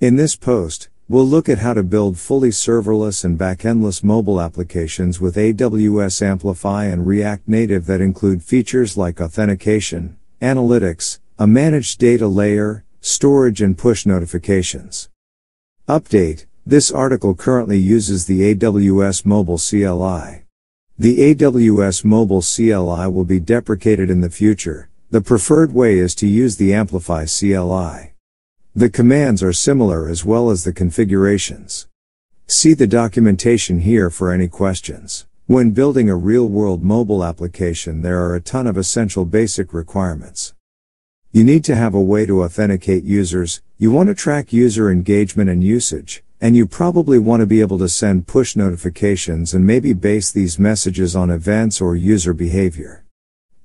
In this post, we'll look at how to build fully serverless and backendless mobile applications with AWS Amplify and React Native that include features like authentication, analytics, a managed data layer, storage and push notifications. Update, this article currently uses the AWS Mobile CLI. The AWS Mobile CLI will be deprecated in the future. The preferred way is to use the Amplify CLI. The commands are similar as well as the configurations. See the documentation here for any questions. When building a real-world mobile application there are a ton of essential basic requirements. You need to have a way to authenticate users, you want to track user engagement and usage, and you probably want to be able to send push notifications and maybe base these messages on events or user behavior.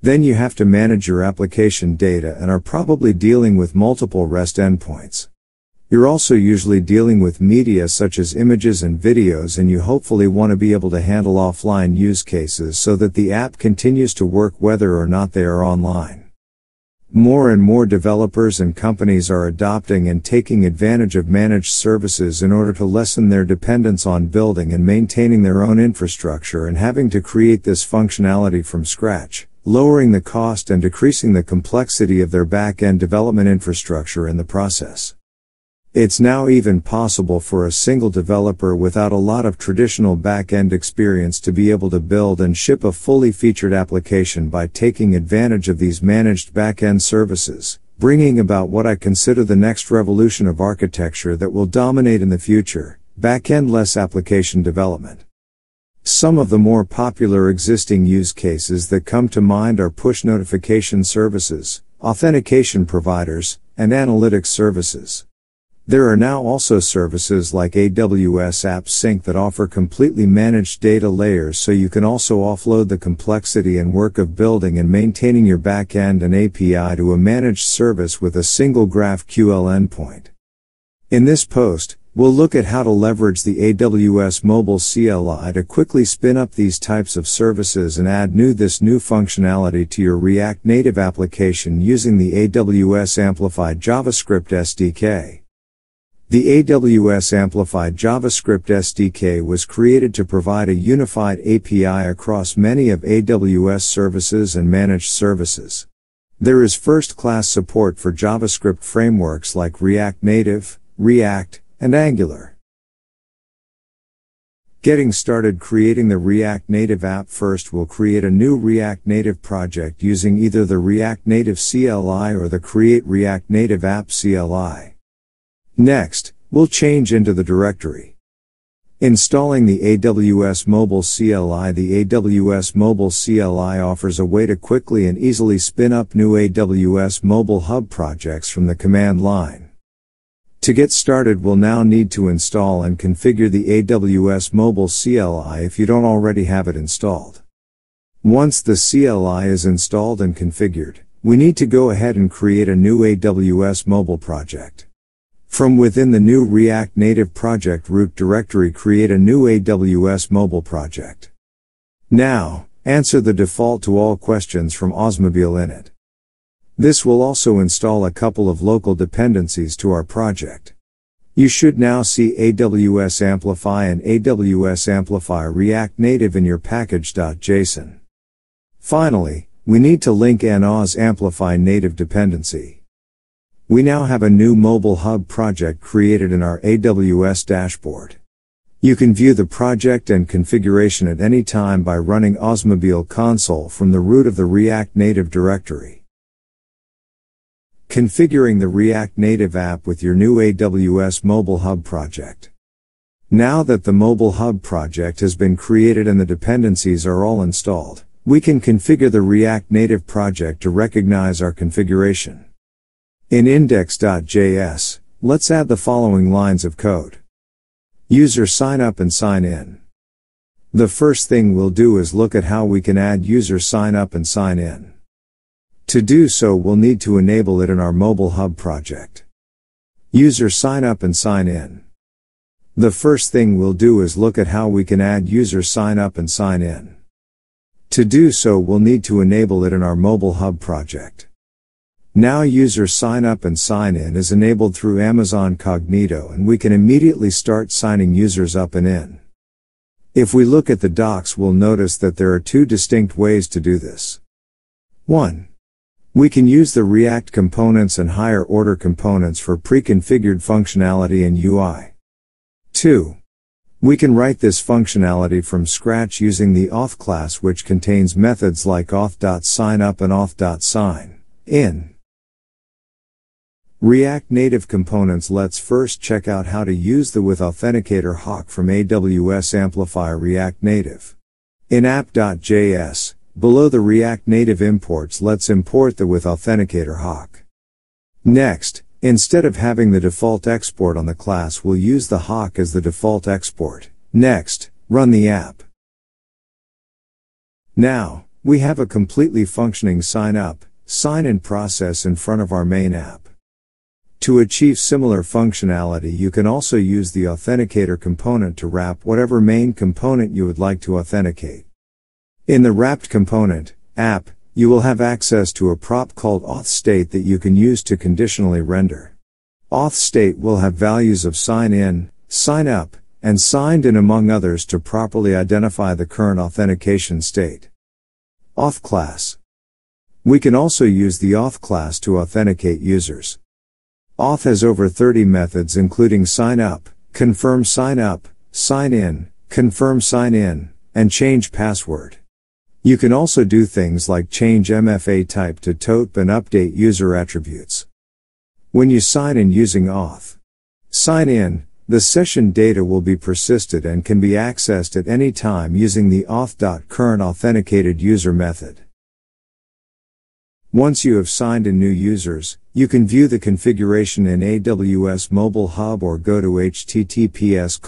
Then you have to manage your application data and are probably dealing with multiple REST endpoints. You're also usually dealing with media such as images and videos and you hopefully want to be able to handle offline use cases so that the app continues to work whether or not they are online. More and more developers and companies are adopting and taking advantage of managed services in order to lessen their dependence on building and maintaining their own infrastructure and having to create this functionality from scratch lowering the cost and decreasing the complexity of their back-end development infrastructure in the process. It's now even possible for a single developer without a lot of traditional back-end experience to be able to build and ship a fully featured application by taking advantage of these managed back-end services, bringing about what I consider the next revolution of architecture that will dominate in the future, back-end-less application development. Some of the more popular existing use cases that come to mind are push notification services, authentication providers, and analytics services. There are now also services like AWS AppSync that offer completely managed data layers so you can also offload the complexity and work of building and maintaining your backend and API to a managed service with a single GraphQL endpoint. In this post, We'll look at how to leverage the AWS Mobile CLI to quickly spin up these types of services and add new this new functionality to your React Native application using the AWS Amplify JavaScript SDK. The AWS Amplify JavaScript SDK was created to provide a unified API across many of AWS services and managed services. There is first-class support for JavaScript frameworks like React Native, React, and Angular. Getting started creating the React Native app first will create a new React Native project using either the React Native CLI or the Create React Native App CLI. Next, we'll change into the directory. Installing the AWS Mobile CLI The AWS Mobile CLI offers a way to quickly and easily spin up new AWS Mobile Hub projects from the command line. To get started we'll now need to install and configure the AWS Mobile CLI if you don't already have it installed. Once the CLI is installed and configured, we need to go ahead and create a new AWS Mobile project. From within the new React Native project root directory create a new AWS Mobile project. Now, answer the default to all questions from awsmobile init. This will also install a couple of local dependencies to our project. You should now see AWS Amplify and AWS Amplify React Native in your package.json. Finally, we need to link NOS Amplify native dependency. We now have a new mobile hub project created in our AWS dashboard. You can view the project and configuration at any time by running awsmobile console from the root of the React Native directory. Configuring the React Native app with your new AWS Mobile Hub project. Now that the Mobile Hub project has been created and the dependencies are all installed, we can configure the React Native project to recognize our configuration. In index.js, let's add the following lines of code. User sign up and sign in. The first thing we'll do is look at how we can add user sign up and sign in. To do so we'll need to enable it in our mobile hub project. User sign up and sign in. The first thing we'll do is look at how we can add user sign up and sign in. To do so we'll need to enable it in our mobile hub project. Now user sign up and sign in is enabled through Amazon Cognito and we can immediately start signing users up and in. If we look at the docs we'll notice that there are two distinct ways to do this. 1. We can use the React components and higher order components for pre-configured functionality in UI. 2. We can write this functionality from scratch using the auth class which contains methods like auth.signup and auth.sign.in. React Native Components Let's first check out how to use the with Authenticator HOC from AWS Amplify React Native. In app.js, below the React Native imports let's import the with Authenticator HOC. Next, instead of having the default export on the class we'll use the HOC as the default export. Next, run the app. Now, we have a completely functioning sign up, sign in process in front of our main app. To achieve similar functionality you can also use the Authenticator component to wrap whatever main component you would like to authenticate. In the wrapped component, app, you will have access to a prop called auth state that you can use to conditionally render. Auth state will have values of sign in, sign up, and signed in among others to properly identify the current authentication state. Auth class. We can also use the auth class to authenticate users. Auth has over 30 methods including sign up, confirm sign up, sign in, confirm sign in, and change password. You can also do things like change MFA type to TOTP and update user attributes. When you sign in using auth, sign in, the session data will be persisted and can be accessed at any time using the auth.currentAuthenticated method. Once you have signed in new users, you can view the configuration in AWS Mobile Hub or go to https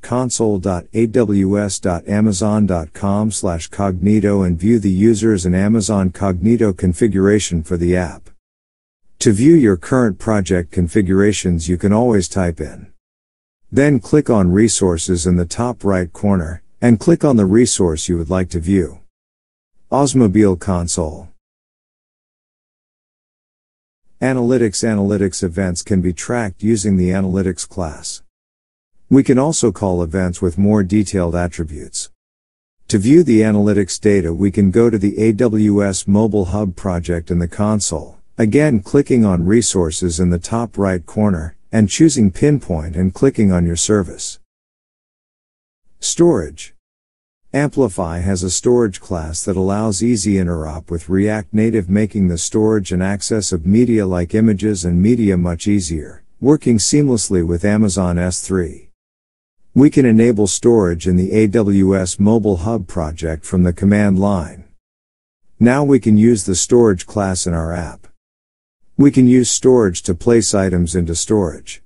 console.aws.amazon.com cognito and view the users and Amazon Cognito configuration for the app. To view your current project configurations you can always type in. Then click on Resources in the top right corner, and click on the resource you would like to view. awsmobile Console Analytics Analytics events can be tracked using the Analytics class. We can also call events with more detailed attributes. To view the analytics data we can go to the AWS Mobile Hub project in the console, again clicking on Resources in the top right corner, and choosing Pinpoint and clicking on your service. Storage Amplify has a storage class that allows easy interop with React Native making the storage and access of media like images and media much easier, working seamlessly with Amazon S3. We can enable storage in the AWS Mobile Hub project from the command line. Now we can use the storage class in our app. We can use storage to place items into storage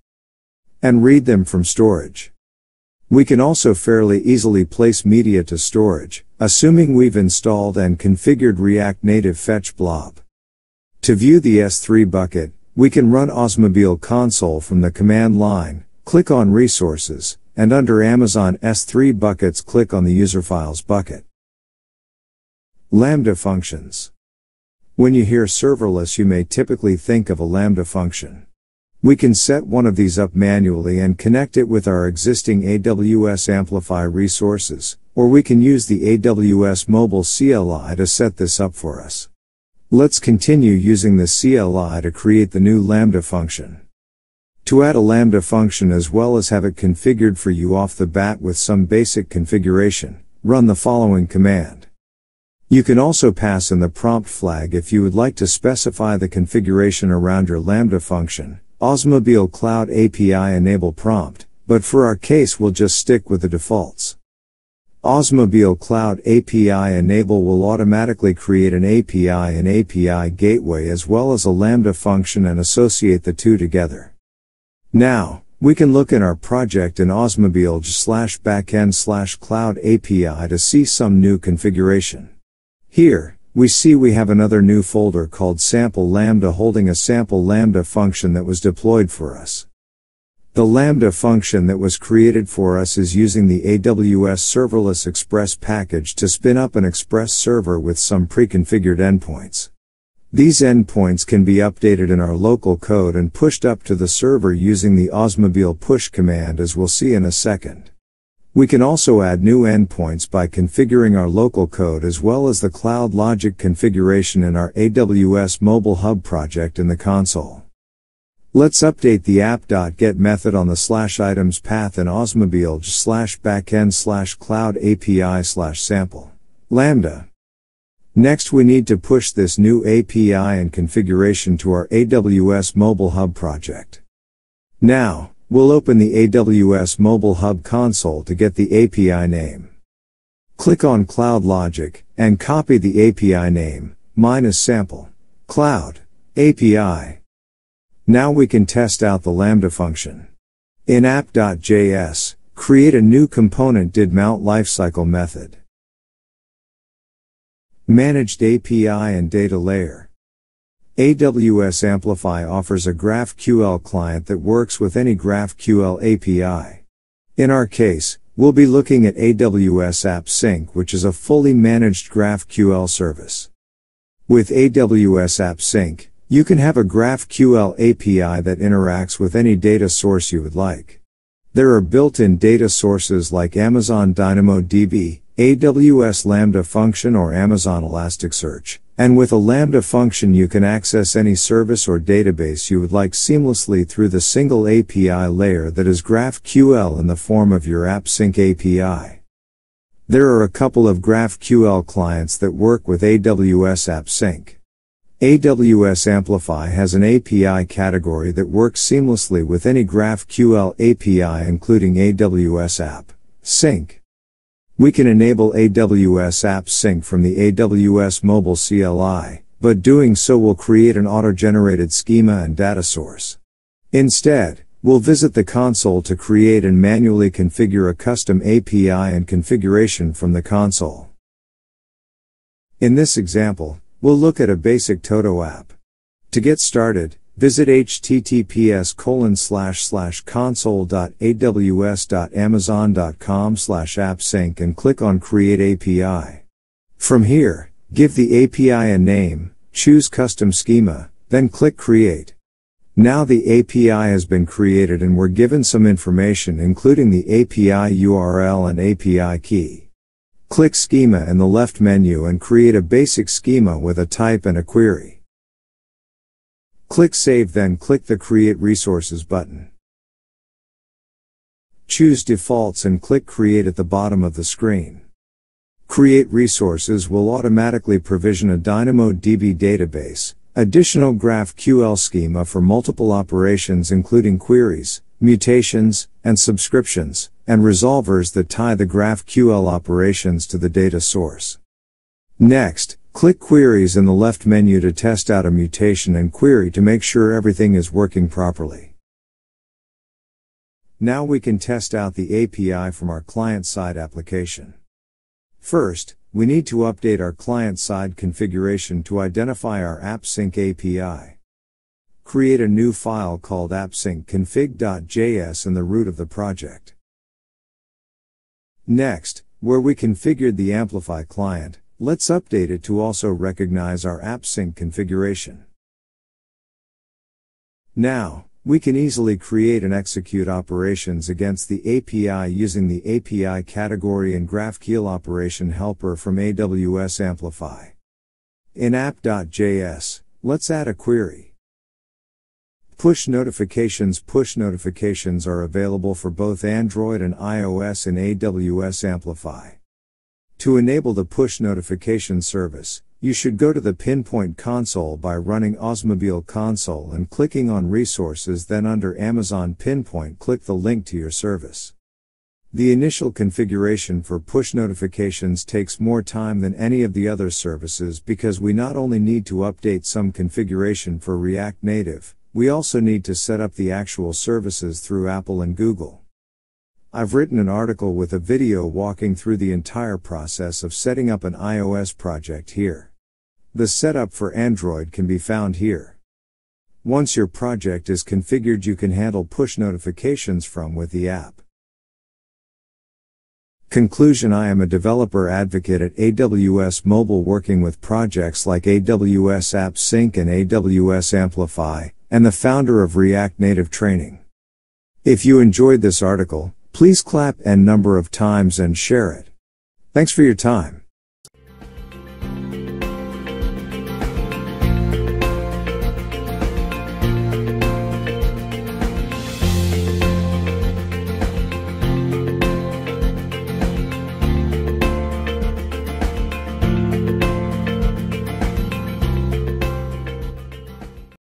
and read them from storage. We can also fairly easily place media to storage, assuming we've installed and configured React Native Fetch Blob. To view the S3 bucket, we can run awsmobile console from the command line, click on Resources, and under Amazon S3 buckets click on the User Files bucket. Lambda functions. When you hear serverless you may typically think of a Lambda function. We can set one of these up manually and connect it with our existing AWS Amplify resources, or we can use the AWS Mobile CLI to set this up for us. Let's continue using the CLI to create the new Lambda function. To add a Lambda function as well as have it configured for you off the bat with some basic configuration, run the following command. You can also pass in the prompt flag if you would like to specify the configuration around your Lambda function, awsmobile Cloud API enable prompt, but for our case we'll just stick with the defaults. awsmobile Cloud API enable will automatically create an API and API gateway as well as a Lambda function and associate the two together. Now, we can look in our project in awsmobile slash backend slash cloud API to see some new configuration. Here, we see we have another new folder called sample lambda holding a sample lambda function that was deployed for us. The lambda function that was created for us is using the AWS Serverless Express package to spin up an Express server with some pre-configured endpoints. These endpoints can be updated in our local code and pushed up to the server using the awsmobile push command as we'll see in a second. We can also add new endpoints by configuring our local code as well as the Cloud Logic configuration in our AWS Mobile Hub project in the console. Let's update the app.get method on the slash items path in awsmobile slash backend slash cloud API slash sample. Lambda. Next we need to push this new API and configuration to our AWS Mobile Hub project. Now, We'll open the AWS Mobile Hub console to get the API name. Click on Cloud Logic and copy the API name, minus sample. Cloud. API. Now we can test out the Lambda function. In app.js, create a new component did mount lifecycle method. Managed API and data layer. AWS Amplify offers a GraphQL client that works with any GraphQL API. In our case, we'll be looking at AWS AppSync, which is a fully managed GraphQL service. With AWS AppSync, you can have a GraphQL API that interacts with any data source you would like. There are built-in data sources like Amazon DynamoDB, AWS Lambda function or Amazon Elasticsearch, and with a Lambda function you can access any service or database you would like seamlessly through the single API layer that is GraphQL in the form of your AppSync API. There are a couple of GraphQL clients that work with AWS AppSync. AWS Amplify has an API category that works seamlessly with any GraphQL API including AWS App Sync. We can enable AWS AppSync from the AWS Mobile CLI, but doing so will create an auto-generated schema and data source. Instead, we'll visit the console to create and manually configure a custom API and configuration from the console. In this example, we'll look at a basic Todo app. To get started, Visit https colon slash slash console.aws.amazon.com slash appsync and click on Create API. From here, give the API a name, choose Custom Schema, then click Create. Now the API has been created and we're given some information including the API URL and API key. Click Schema in the left menu and create a basic schema with a type and a query. Click Save then click the Create Resources button. Choose Defaults and click Create at the bottom of the screen. Create Resources will automatically provision a DynamoDB database, additional GraphQL schema for multiple operations including queries, mutations, and subscriptions, and resolvers that tie the GraphQL operations to the data source. Next, Click Queries in the left menu to test out a mutation and query to make sure everything is working properly. Now we can test out the API from our client-side application. First, we need to update our client-side configuration to identify our AppSync API. Create a new file called appsyncconfig.js in the root of the project. Next, where we configured the Amplify client, Let's update it to also recognize our AppSync configuration. Now, we can easily create and execute operations against the API using the API category and GraphQL operation helper from AWS Amplify. In app.js, let's add a query. Push notifications Push notifications are available for both Android and iOS in AWS Amplify. To enable the push notification service, you should go to the Pinpoint console by running awsmobile console and clicking on resources then under Amazon Pinpoint click the link to your service. The initial configuration for push notifications takes more time than any of the other services because we not only need to update some configuration for React Native, we also need to set up the actual services through Apple and Google. I've written an article with a video walking through the entire process of setting up an iOS project here. The setup for Android can be found here. Once your project is configured you can handle push notifications from with the app. Conclusion I am a developer advocate at AWS Mobile working with projects like AWS AppSync and AWS Amplify, and the founder of React Native Training. If you enjoyed this article, Please clap n number of times and share it. Thanks for your time.